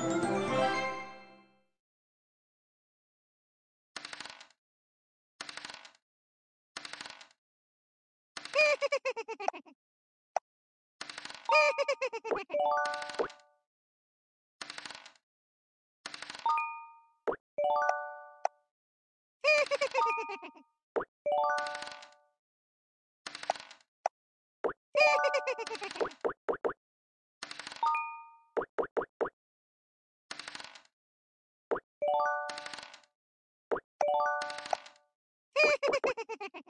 Ha ha ha ha! フフフフフ。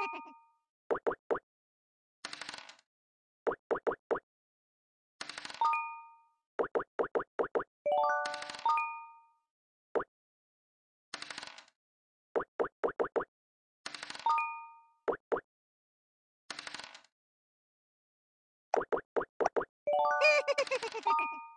Ha ha ha ha ha!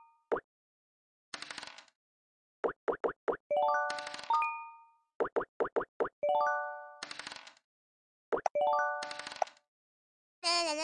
you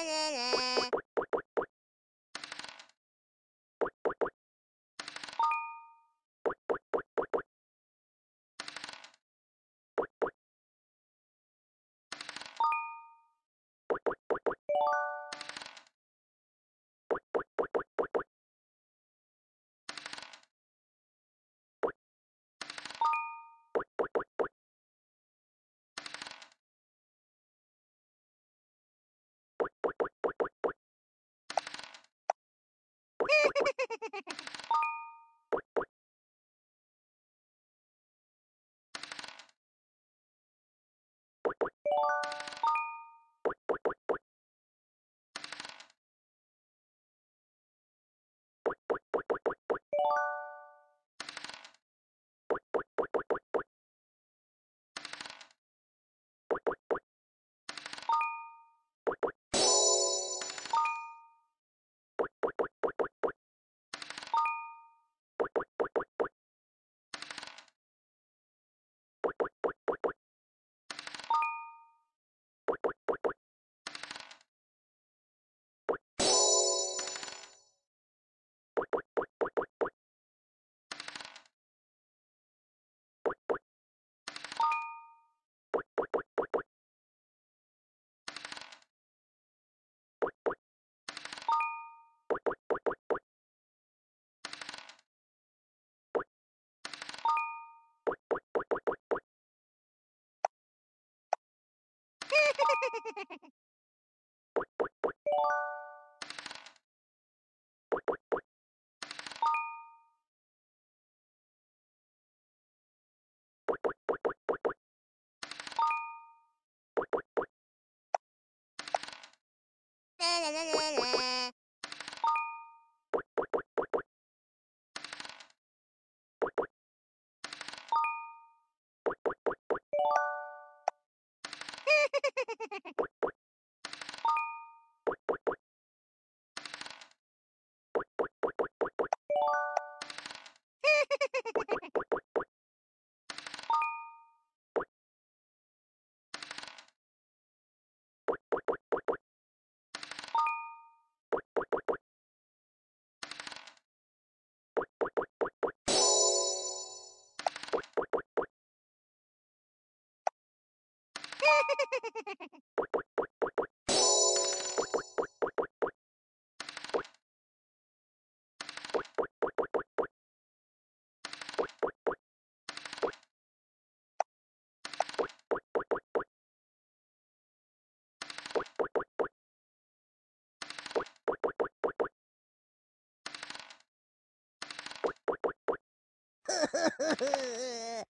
La la la la Ha ha ha ha!